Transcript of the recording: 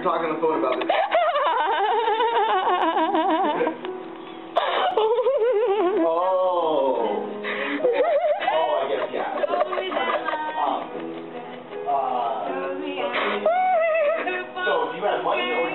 were talking on the phone about this. Oh. Oh, money